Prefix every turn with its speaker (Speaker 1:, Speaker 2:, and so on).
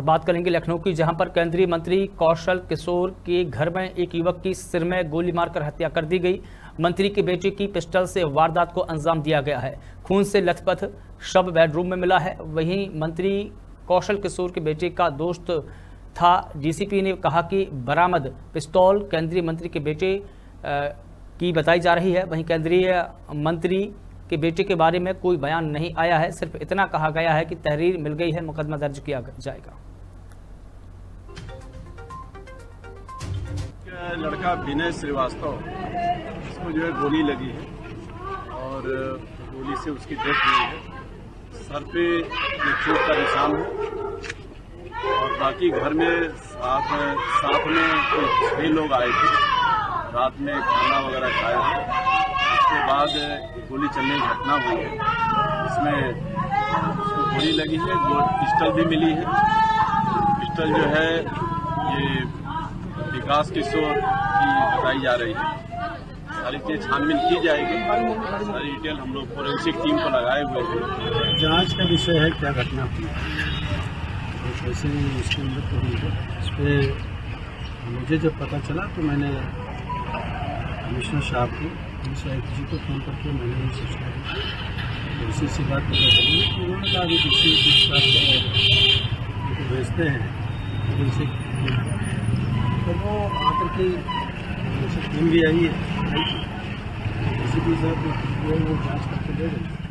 Speaker 1: बात करेंगे लखनऊ की, जहाँ पर केंद्रीय मंत्री कौशल किशोर के घर में एक युवक की सिर में गोली मारकर हत्या कर दी गई। मंत्री के बेटे की पिस्टल से वारदात को अंजाम दिया गया है। खून से लथपथ शव बेडरूम में मिला है। वहीं मंत्री कौशल किशोर के बेटे का दोस्त था डीसीपी ने कहा कि बरामद पिस्तौल केंद्रीय मंत्री के बेटे की बताई जा रही है। वहीं केंद्रीय मंत्री के बेटे के बारे में कोई बयान नहीं आया है। सिर्फ़ इतना कहा गया है कि तहरीर मिल गई है। मुकदमा दर्ज किया जाएगा।
Speaker 2: लड़का विनय श्रीवास्तव। इसको जो है गोली लगी है और गोली से उसकी डेथ हुई है। सर पे चोट का निशान है और बाकी घर में साथ साथ में छह लोग आए थे। रात में खाना वगैरह खाया है। उसके बाद गोली चलने की घटना हुई है। इसमें उसको गोली लगी है पिस्टल भी मिली है। पिस्टल जो है, ये विकास किशोर की बताई जा रही है। सारी चीज़ छानबीन की जाएगी। सारी डिटेल हम लोग फोरेंसिक टीम को लगाए हुए हैं।
Speaker 3: जाँच का विषय है क्या घटना हुई? अंदर तो इस पर मुझे जब पता चला तो मैंने कमिश्नर साहब को, पुलिस आयुक्त जी को फ़ोन करके मैंने ये सूचना दी तो से बात पता चली कि उन्होंने कहा कि किसी पूछताछ भेजते हैं। फोरेंसिक तो वो के टीम भी आई है। डी सी पी साहब वो जाँच करके दे देंगे